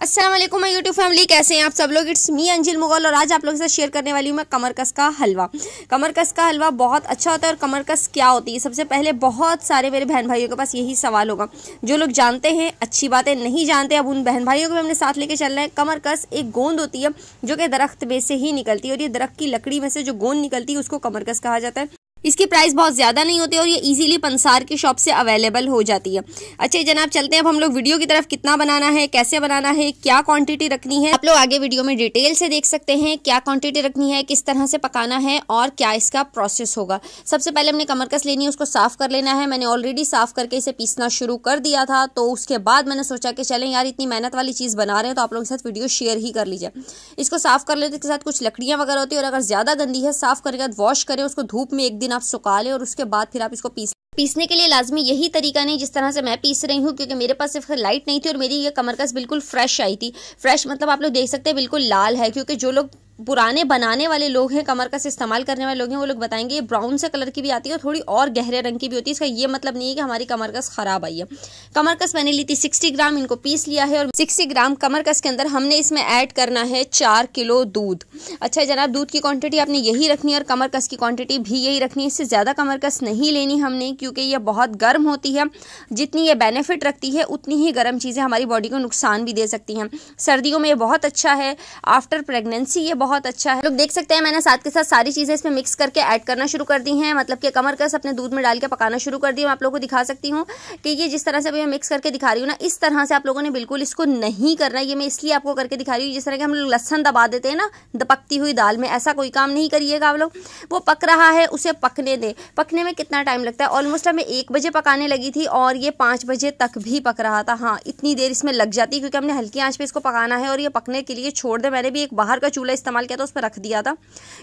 अस्सलाम वालेकुम YouTube family कैसे हैं आप सब लोग? इट्स मी अंजिल मुगल और आज आप लोगों के साथ शेयर करने वाली हूँ मैं कमरकस का हलवा। कमरकस का हलवा बहुत अच्छा होता है, और कमरकस क्या होती है? सबसे पहले बहुत सारे मेरे बहन भाइयों के पास यही सवाल होगा। जो लोग जानते हैं, अच्छी बातें नहीं जानते, अब उन बहन भाइयों को भी हमने साथ लेके चल रहे हैं। कमर कस एक गोंद होती है, जो कि दरख्त में से ही निकलती है, और ये दरख्त की लकड़ी में से जो गोंद निकलती है, उसको कमरकस कहा जाता है। इसकी प्राइस बहुत ज़्यादा नहीं होती और ये इजीली पंसार की शॉप से अवेलेबल हो जाती है। अच्छा जनाब, चलते हैं अब हम लोग वीडियो की तरफ़ कितना बनाना है, कैसे बनाना है, क्या क्वांटिटी रखनी है। आप लोग आगे वीडियो में डिटेल से देख सकते हैं क्या क्वांटिटी रखनी है, किस तरह से पकाना है और क्या इसका प्रोसेस होगा। सबसे पहले हमने कमरकस लेनी है, उसको साफ़ कर लेना है। मैंने ऑलरेडी साफ़ करके इसे पीसना शुरू कर दिया था तो उसके बाद मैंने सोचा कि चलें यार, इतनी मेहनत वाली चीज़ बना रहे हैं तो आप लोगों के साथ वीडियो शेयर ही कर लीजिए। इसको साफ़ कर लेते इसके साथ कुछ लकड़ियाँ वगैरह होती है, और अगर ज़्यादा गंदी है, साफ़ करके बाद वॉश करें, उसको धूप में एक दिन आप सुखा लें और उसके बाद फिर आप इसको पीस पीसने के लिए लाजमी यही तरीका नहीं जिस तरह से मैं पीस रही हूँ, क्योंकि मेरे पास सिर्फ़ लाइट नहीं थी और मेरी ये कमरकस बिल्कुल फ्रेश आई थी। फ्रेश मतलब आप लोग देख सकते हैं बिल्कुल लाल है, क्योंकि जो लोग पुराने बनाने वाले लोग हैं, कमर कस इस्तेमाल करने वाले लोग हैं, वो लोग बताएँगे ये ब्राउन से कलर की भी आती है और थोड़ी और गहरे रंग की भी होती है। इसका ये मतलब नहीं है कि हमारी कमर कस खराब आई है। कमर कस मैंने ली थी सिक्सटी ग्राम इनको पीस लिया है और सिक्सटी ग्राम कमर कस के अंदर हमने इसमें ऐड करना है चार किलो दूध। अच्छा जनाब, दूध की क्वांटिटी आपने यही रखनी है और कमर कस की क्वांटिटी भी यही रखनी है। इससे ज़्यादा कमर कस नहीं लेनी हमने, क्योंकि ये बहुत गर्म होती है। जितनी ये बेनिफिट रखती है, उतनी ही गर्म चीज़ें हमारी बॉडी को नुकसान भी दे सकती हैं। सर्दियों में ये बहुत अच्छा है आफ्टर प्रेगनेंसी ये बहुत अच्छा है। लोग देख सकते हैं, मैंने साथ के साथ सारी चीज़ें इसमें मिक्स करके ऐड करना शुरू कर दी हैं। मतलब कि कमर कस अपने दूध में डाल के पकाना शुरू कर दी मैं आप लोगों को दिखा सकती हूँ कि ये जिस तरह से मैं मिक्स करके दिखा रही हूँ ना, इस तरह से आप लोगों ने बिल्कुल इसको नहीं करना ये मैं इसलिए आपको करके दिखा रही हूँ, जिस तरह के हम लोग लहसन दबा देते हैं ना दपकती हुई दाल में, ऐसा कोई काम नहीं करिएगा आप लोग। वो पक रहा है, उसे पकने दें। पकने में कितना टाइम लगता है? ऑलमोस्ट हमें एक बजे पकाने लगी थी और ये पाँच बजे तक भी पक रहा था। हाँ इतनी देर इसमें लग जाती है, क्योंकि हमने हल्की आँच पर इसको पकाना है और ये पकने के लिए छोड़ दे। मैंने भी एक बाहर का चूल्हा इस्तेमाल किया था उस पर रख दिया था।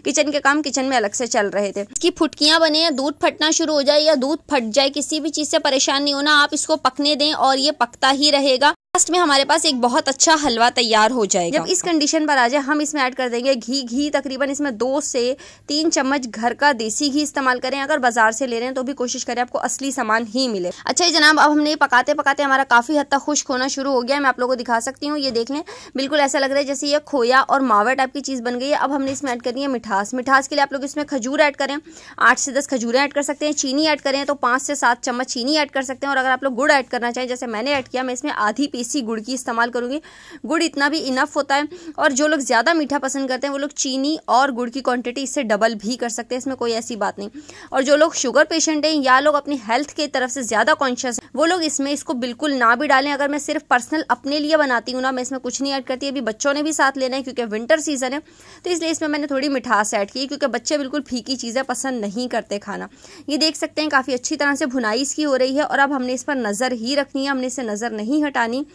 किचन के काम किचन में अलग से चल रहे थे। इसकी फुटकियाँ बने या दूध फटना शुरू हो जाए या दूध फट जाए, किसी भी चीज़ से परेशान नहीं होना, आप इसको पकने दें और ये पकता ही रहेगा। लास्ट में हमारे पास एक बहुत अच्छा हलवा तैयार हो जाएगा। जब इस कंडीशन पर आ जाए, हम इसमें ऐड कर देंगे घी। घी तकरीबन इसमें दो से तीन चम्मच घर का देसी घी इस्तेमाल करें। अगर बाज़ार से ले रहे हैं तो भी कोशिश करें आपको असली सामान ही मिले। अच्छा जनाब, अब हमने पकाते पकाते हमारा काफ़ी हद तक खुश्क होना शुरू हो गया। मैं आप लोगों को दिखा सकती हूँ। ये देख लें, बिल्कुल ऐसा लग रहा है जैसे ये खोया और मावा टाइप की चीज़ बन गई है। अब हमने इसमें ऐड करनी है मिठास। मिठास के लिए आप लोग इसमें खजूर ऐड करें। आठ से दस खजूरें ऐड कर सकते हैं। चीनी ऐड करें तो पाँच से सात चम्मच चीनी ऐड कर सकते हैं। और अगर आप लोग गुड़ ऐड करना चाहें, जैसे मैंने ऐड किया, मैं इसमें आधी पीसी गुड़ की इस्तेमाल करूँगी। गुड़ इतना भी इनफ होता है और जो लोग ज़्यादा मीठा पसंद करते हैं, वो लोग चीनी और गुड़ की क्वांटिटी इससे डबल भी कर सकते हैं, इसमें कोई ऐसी बात नहीं। और जो लोग शुगर पेशेंट हैं या लोग अपनी हेल्थ की तरफ़ से ज़्यादा कॉन्शियस हैं, वो लोग इसमें इसको बिल्कुल ना भी डालें। अगर मैं सिर्फ़ पर्सनल अपने लिए बनाती हूँ ना, मैं इसमें कुछ नहीं ऐड करती, अभी बच्चों ने भी साथ लेना है क्योंकि विंटर सीज़न है तो इसलिए इसमें मैंने थोड़ी मिठास ऐड की क्योंकि बच्चे बिल्कुल फीकी चीज़ें पसंद नहीं करते खाना। ये देख सकते हैं काफ़ी अच्छी तरह से भुनाई इसकी हो रही है और अब हमने इस पर नज़र ही रखनी है, हमने इसे नज़र नहीं हटानी।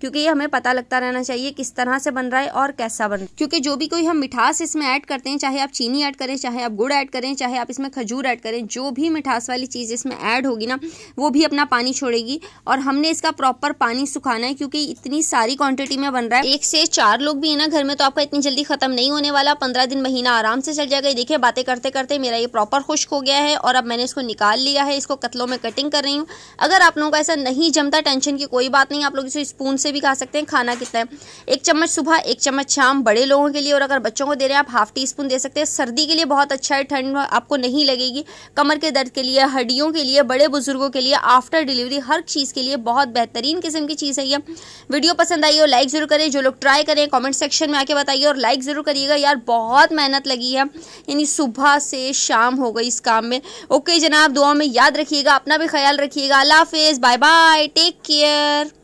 क्योंकि ये हमें पता लगता रहना चाहिए किस तरह से बन रहा है और कैसा बन रहा है। क्योंकि जो भी कोई हम मिठास इसमें ऐड करते हैं, चाहे आप चीनी ऐड करें, चाहे आप गुड़ ऐड करें, चाहे आप इसमें खजूर ऐड करें, जो भी मिठास वाली चीज़ इसमें ऐड होगी ना, वो भी अपना पानी छोड़ेगी और हमने इसका प्रॉपर पानी सुखाना है क्योंकि इतनी सारी क्वांटिटी में बन रहा है। एक से चार लोग भी है ना घर में तो आपका इतनी जल्दी खत्म नहीं होने वाला। पंद्रह दिन महीना आराम से चल जाएगा। देखिए, बातें करते करते मेरा ये प्रॉपर खुश्क हो गया है और अब मैंने इसको निकाल लिया है, इसको कतलों में कटिंग कर रही हूँ। अगर आप लोगों का ऐसा नहीं जमता टेंशन की कोई बात नहीं, आप लोग इसे स्पून से भी खा सकते हैं, खाना कितना है। एक चम्मच सुबह, एक चम्मच शाम, बड़े लोगों के लिए और अगर बच्चों को दे रहे हैं, आप हाफ़ टी स्पून दे सकते हैं। सर्दी के लिए बहुत अच्छा है, ठंड आपको नहीं लगेगी। कमर के दर्द के लिए, हड्डियों के लिए, बड़े बुज़ुर्गों के लिए आफ्टर डिलीवरी हर चीज़ के लिए बहुत बेहतरीन किस्म की चीज़ है ये। वीडियो पसंद आई और लाइक ज़रूर करें। जो लोग ट्राई करें कॉमेंट सेक्शन में आके बताइए और लाइक ज़रूर करिएगा। यार, बहुत मेहनत लगी है। यानी सुबह से शाम हो गई इस काम में। ओके जनाब दुआ में याद रखिएगा, अपना भी ख्याल रखिएगा। अल्लाह हाफिज़ बाय बाय टेक केयर